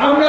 ہم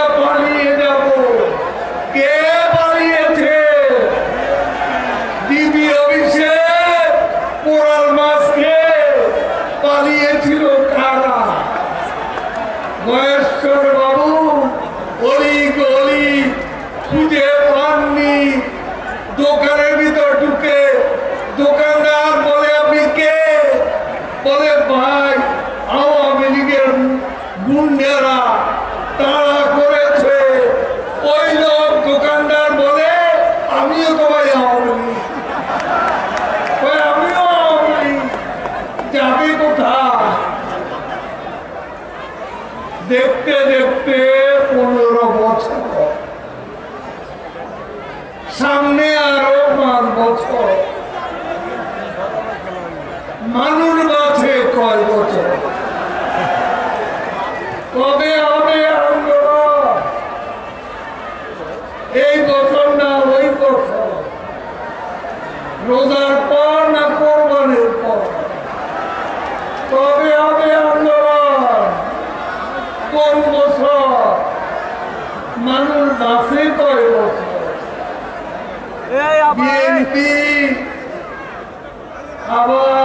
কয় বছর? মানুষ নাচে কয় আবার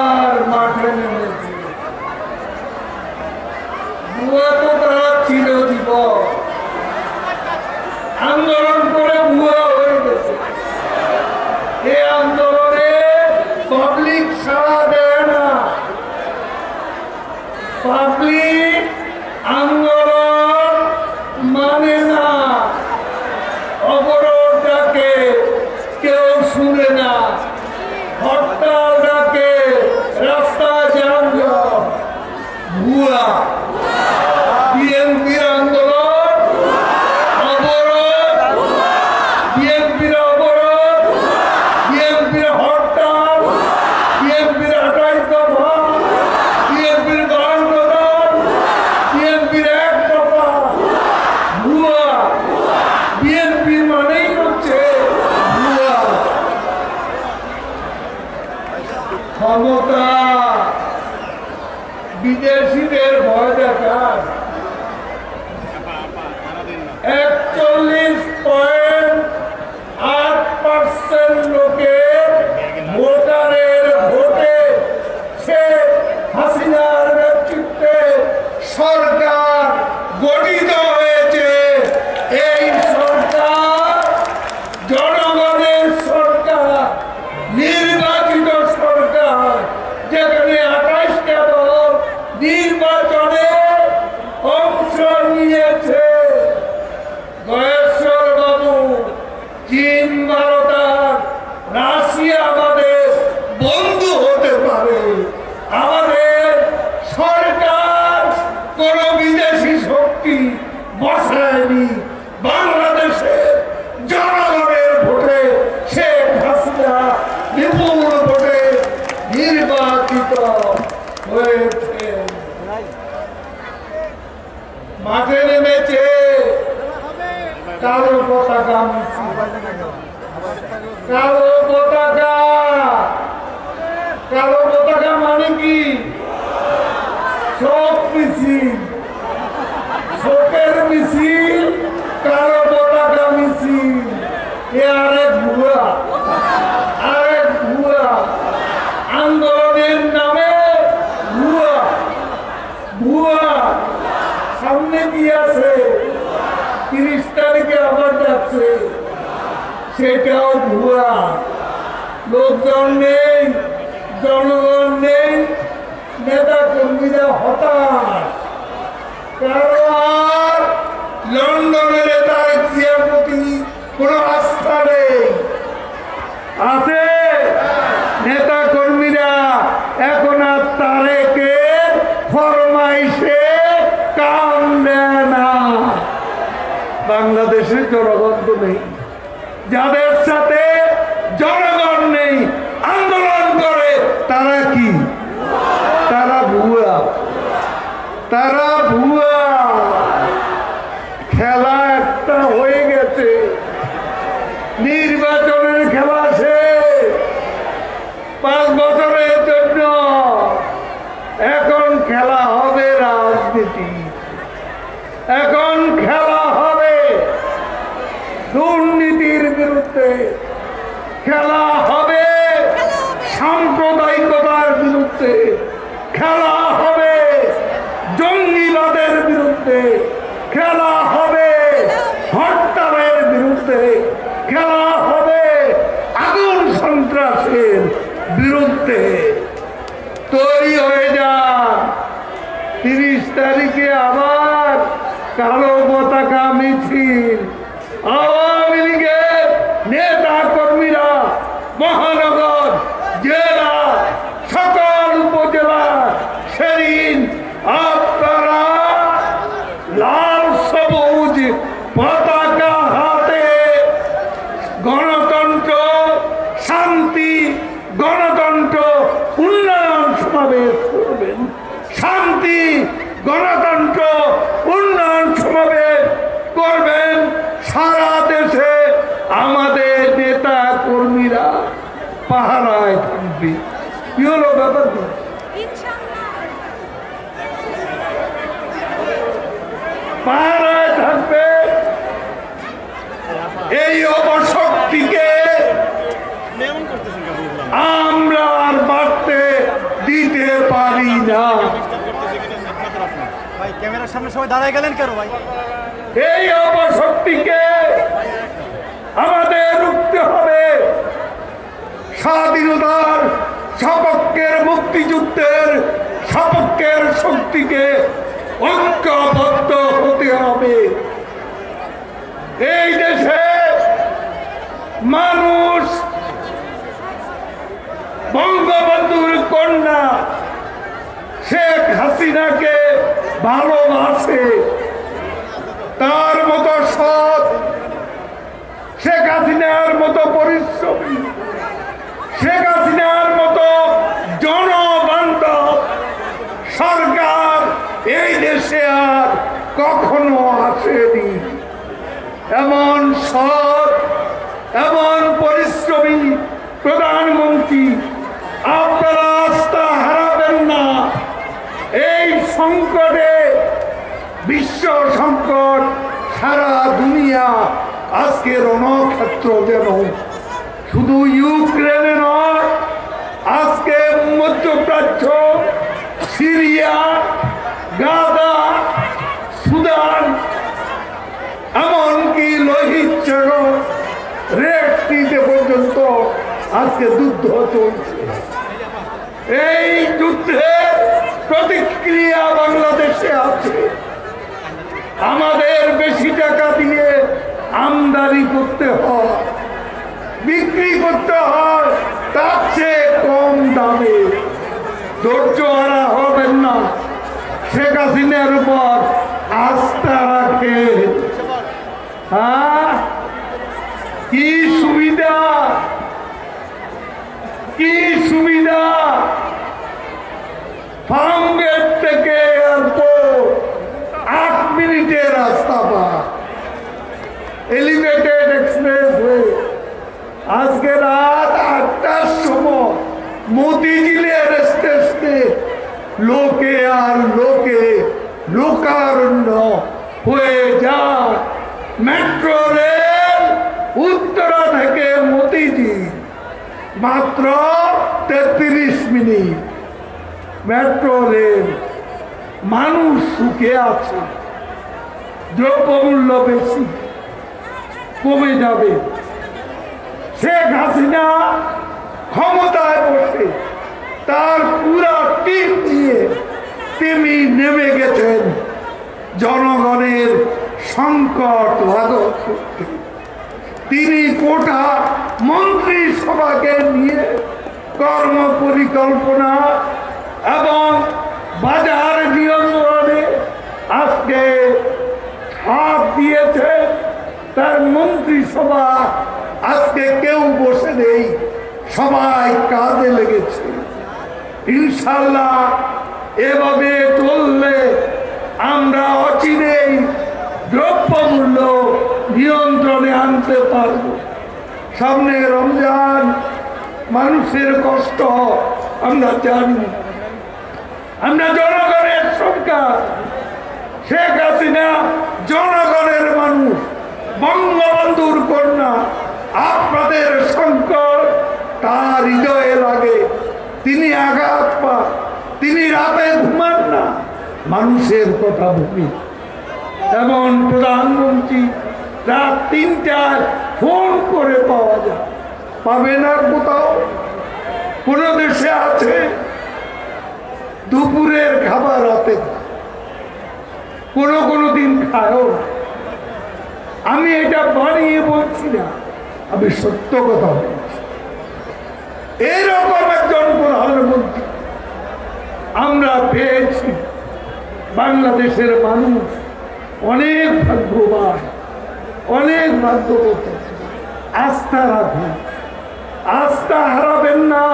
ক্ষমতা। বিদেশিদের ভয় দেখান একচল্লিশ কালো পতাকা কালো পতাকা মানে কি সব মিছিল শোকের মিছিল সেটাও ভুয়া। লোকজন নেই, জনগণ নেই নেতা কর্মীরা হতাশ। কারণ লন্ডনের তার ক্রিয়ার প্রতি কোনো আস্থা নেই। আছে নেতা কর্মীরা এখন আর তারেকে ফরমাইশে কাম দেয় না। বাংলাদেশের জনগণ তো নেই। যাদের সাথে জনগণ নেই আন্দোলন করে তারা কি? তারা ভুয়া। তারা ভুয়া। বিরুদ্ধে খেলা হবে। হরতালের বিরুদ্ধে খেলা হবে। আগুন সন্ত্রাসের বিরুদ্ধে তৈরি হয়ে যান তিরিশ তারিখে আবার কালো পতাকা মিছিল। আওয়ামী লীগের নেতা কর্মীরা মহানগর, জেলা, সকল উপজেলা সেদিন আপনারা লাল সবুজ পতাকা হাতে গণতন্ত্র শান্তি গণতন্ত্র উন্নয়ন সমাবেশ করবেন শান্তি গণতন্ত্র উন্নয়ন সমাবেশ করবেন সারা দেশে আমাদের নেতা কর্মীরা পাহারায় থাকবে কি হলো পাহারায় থাকবে এই অপশক্তিকে আমরা আর বাড়তে দিতে পারি না। ভাই ক্যামেরার সামনে সবাই দাঁড়ায় গেলেন কেন ভাই? এই অপশক্তিকে আমাদের রুখতে হবে। স্বাধীনতার সপক্ষের মুক্তিযুদ্ধের সপক্ষের শক্তিকে ঐক্যবদ্ধ হতে হবে। এই দেশে মানুষ বঙ্গবন্ধুর কন্যা শেখ হাসিনাকে ভালোবাসে। তার মতো সৎ শেখ হাসিনার মতো পরিশ্রমী হাসিনার মতো জনবান্ধব সরকার এই দেশে আর কখনো আসেনি। এমন সৎ, এমন পরিশ্রমী প্রধানমন্ত্রী আপনারা আস্থা হারাবেন না। এই সংকটে, বিশ্ব সংকট সারা দুনিয়া আজকে রণক্ষেত্র যেন শুধু ইউক্রেনে নয় আজকে যুদ্ধ চলছে। এই যুদ্ধের প্রতিক্রিয়া বাংলাদেশে আছে। আমাদের বেশি টাকা দিয়ে আমদানি করতে হয়, বিক্রি করতে হয়, তার চেয়ে কম দামে। ধৈর্য হারা হবেন না। শেখ হাসিনার উপর আস্থা রাখে হ্যাঁ কি সুবিধা কি সুবিধা? ফার্মগেট থেকে এয়ারপোর্ট আট মিনিটের রাস্তা পা এলিভেটেড এক্সপ্রেস ওয়ে আজকে রাত আটটার সময় মতিঝিলের স্টেশনে লোকে আর লোকে লোকারণ্য হয়ে যায় মেট্রো রেল উত্তরা থেকে মতিঝিল মাত্র তেত্রিশ মিনিট। মেট্রো রেল, মানুষ সুখে আছে, দ্রব্যমূল্য বেশি, কমে যাবে। শেখ হাসিনা ক্ষমতায় বসে, তার পুরা টিম নিয়ে তিনি নেমে গেছেন জনগণের সংকট লাঘব করতে। তিনি গোটা মন্ত্রিসভাকে নিয়ে কর্ম পরিকল্পনা এবং বাজার নিয়ন্ত্রণে আজকে হাত দিয়েছে। তার মন্ত্রিসভা আজকে কেউ বসে নেই, সবাই কাজে লেগেছে। ইনশাল্লাহ এভাবে চললে আমরা অচিরেই দ্রব্যমূল্য নিয়ন্ত্রণে আনতে পারব। সামনে রমজান, মানুষের কষ্ট, আমরা জানি। আমরা জনগণের সরকার শেখ হাসিনা জনগণের মানুষ, বঙ্গবন্ধুর কন্যা। আপনাদের সংকট, তার হৃদয়ে লাগে। তিনি আঘাত পা তিনি রাতে ঘুমান না। মানুষের কথা ভুলি। এমন প্রধানমন্ত্রী রাত তিনটায় ফোন করে পাওয়া যায়। পাবে না কোথাও? কোন দেশে আছে? দুপুরের খাবার রাতে। কোনো কোনো দিন খায়ও। আমি এটা বানিয়ে বলছি না, আমি সত্য কথা বলছি। এরকম একজন প্রধানমন্ত্রী আমরা পেয়েছি। বাংলাদেশের মানুষ। অনেক ভাগ্যবান, অনেক ভাগ্যবতী। আস্থা রাখুন, আস্থা হারাবেন না।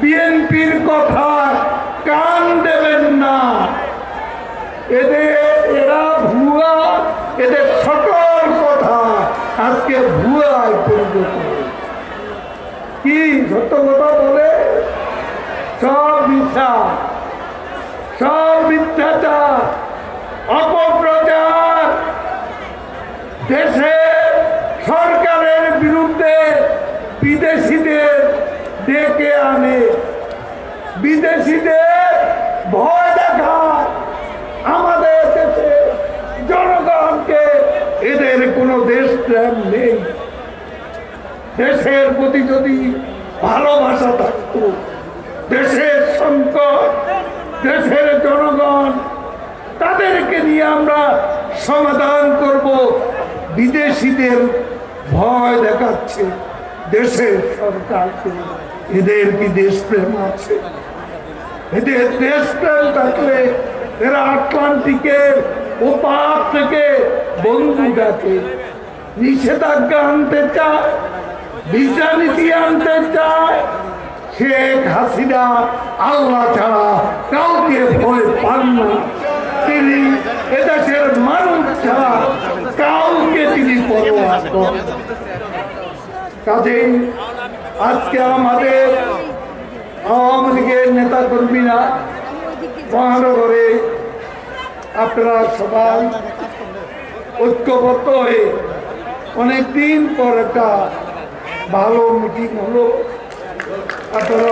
বিএনপির কথা কান দেবেন না। এদের, এরা ভুয়া, এদের সকল কথা আজকে ভুয়ায় পরিণত কি সত্য কথা বলে? সব মিথ্যা, সব মিথ্যাচার। অপপ্রচার দেশে সরকারের বিরুদ্ধে বিদেশিদের ডেকে আনে। বিদেশিদের ভয় দেখায়। আমাদের দেশে জনগণকে এদের কোনো দেশ প্রেম নেই। দেশের প্রতি যদি ভালোবাসা থাকতো, দেশের সংকট, দেশের জনগণ তাদেরকে নিয়ে আমরা সমাধান করব। বিদেশিদের ভয় দেখাচ্ছে, দেশের সরকারকে। এদের কি দেশপ্রেম আছে। এদের দেশপ্রেম থাকলে এরা আটলান্টিকের ওপার থেকে বন্ধু ডাকে নিষেধাজ্ঞা আনতে চায় বিচার নীতি আনতে চায়। শেখ হাসিনা আল্লাহ ছাড়া কাউকে ভয় পান না। তিনি এদেশের মানুষ ছাড়া কাউকে তিনি পরোয়া আজকে আমাদের আওয়ামী লীগের নেতা কর্মীরা মহানগরে আপনারা সবাই ঐক্যবদ্ধ হয়ে অনেকদিন পর একটা ভালো মিটিং হলো। আপনারা